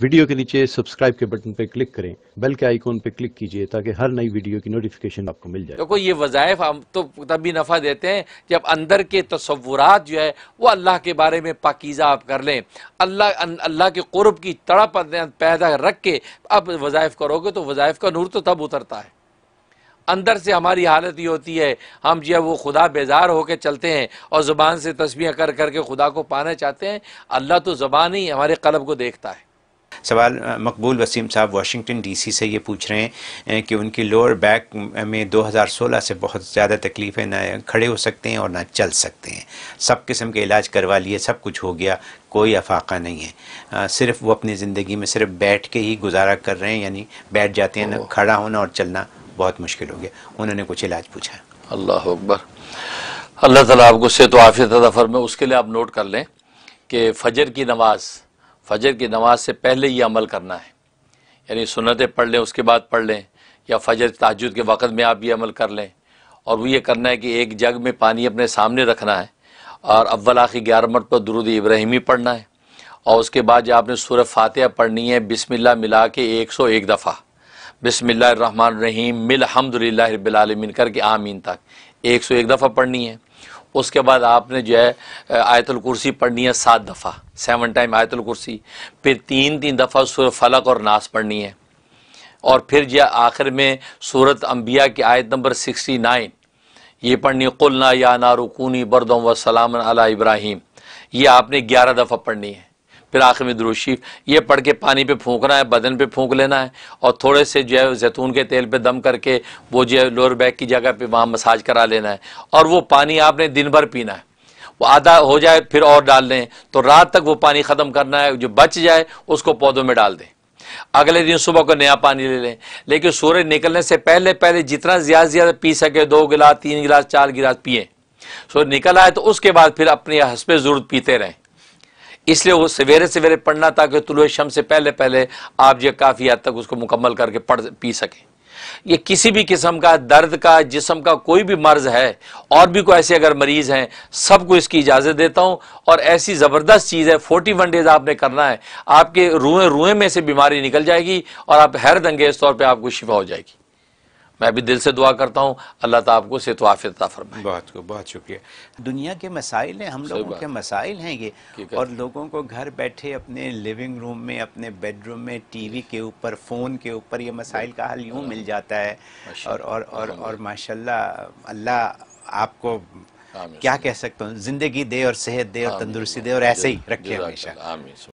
Video के नीचे subscribe के बटन पर क्लिक करें, बेल के आइकॉन पर क्लिक कीजिए ताकि हर नई वीडियो की नोटिफिकेशन आपको मिल जाए। देखो, ये वज़ायफ हम तो तभी नफ़ा देते हैं जब अंदर के तस्वुरात जो है, वो अल्लाह के बारे में पाकिज़ा आप कर लें। अल्लाह अल्लाह के क़ुरब की तड़प पैदा रख के अब वज़ायफ करोगे तो वज़ायफ का नूर तो तब उतरता है। अंदर से हमारी हालत ये होती है, हम जो है वो खुदा बेजार होकर चलते हैं और ज़ुबान से तस्वीर कर, करके खुदा को पाना चाहते हैं। अल्लाह तो ज़बान ही हमारे कलब को देखता है। सवाल मकबूल वसीम साहब वाशिंगटन डीसी से ये पूछ रहे हैं कि उनकी लोअर बैक में 2016 से बहुत ज़्यादा तकलीफ़ें ना खड़े हो सकते हैं और ना चल सकते हैं। सब किस्म के इलाज करवा लिए सब कुछ हो गया कोई अफाका नहीं है। आ, सिर्फ़ वो अपनी ज़िंदगी में सिर्फ़ बैठ के ही गुजारा कर रहे हैं यानी बैठ जाते हैं ना खड़ा होना और चलना बहुत मुश्किल हो गया। उन्होंने कुछ इलाज पूछा अल्लाह अकबर। अल्लाह ताला आपको से तो आफियत अदा फरमाए उसके लिए आप नोट कर लें कि फजर की नमाज़ फजर की नमाज़ से पहले ये अमल करना है। यानी सुनतें पढ़ लें, उसके बाद पढ़ लें, या फजर ताजुद के वक़्त में आप ये अमल कर लें। और वो ये करना है कि एक जग में पानी अपने सामने रखना है। और अव्वल आखिर ग्यारह मरत पर दरुद इब्राहिमी पढ़ना है। और उसके बाद जो आपने सूर फातिहा पढ़नी है, बिस्मिल्लाह मिला के एक सौ एक दफ़ा। बिस्मिल्लाह रहीम मिल हमदिल्ला रबालमीन करके आमीन तक। एक सौ एक दफ़ा पढ़नी है। उसके बाद आपने जो है आयतुल कुर्सी पढ़नी है सात दफ़ा सेवन टाइम आयतुल कुर्सी। फिर तीन तीन दफ़ा सूर फलक और नास पढ़नी है। और फिर जो आखिर में सूरत अम्बिया की आयत नंबर सिक्सटी नाइन ये पढ़नी कुलना या नारुकूनी बरदम व सलाम अला इब्राहिम। ये आपने ग्यारह दफ़ा पढ़नी है। फिर आखिर में द्रुशीफ ये पढ़ के पानी पे फूकना है, बदन पे फूक लेना है और थोड़े से जो है जैतून के तेल पे दम करके वो जो है लोअर बैक की जगह पे वहाँ मसाज करा लेना है और वो पानी आपने दिन भर पीना है। वो आधा हो जाए, फिर और डाल लें तो रात तक वो पानी ख़त्म करना है, जो बच जाए उसको पौधों में डाल दें। अगले दिन सुबह को नया पानी ले लें। लेकिन सूरज निकलने से पहले पहले जितना ज़्यादा ज़्यादा पी सके, दो गिलास, तीन गिलास, चार गिलास पिए। सूरज निकल आए तो उसके बाद फिर अपनी हंसपे ज़रूरत पीते रहें। इसलिए वो सवेरे सवेरे पढ़ना ताकि तुलु शम से पहले पहले आप जो काफ़ी हद तक उसको मुकम्मल करके पढ़ पी सकें। ये किसी भी किस्म का दर्द का, जिसम का कोई भी मर्ज है, और भी कोई ऐसे अगर मरीज़ हैं, सबको इसकी इजाज़त देता हूँ। और ऐसी ज़बरदस्त चीज़ है, फोर्टी वन डेज़ आपने करना है, आपके रुएँ रुएँ में से बीमारी निकल जाएगी और आप हैरत अंगेज़ तौर पर आपको शिफा हो जाएगी। मैं भी दिल से दुआ करता हूँ अल्लाह ताला आपको से तो फरमाए। बहुत को बहुत शुक्रिया। दुनिया के मसाइल हैं हम लोगों के मसाइल हैं ये। और लोगों को घर बैठे अपने लिविंग रूम में अपने बेडरूम में टीवी के ऊपर फ़ोन के ऊपर ये मसाइल का हल यूँ मिल जाता है। और और और और माशाल्लाह अल्लाह आपको क्या कह सकता हूँ ज़िंदगी दे और सेहत दे और तंदुरुस्ती दे और ऐसे ही रखे हमेशा।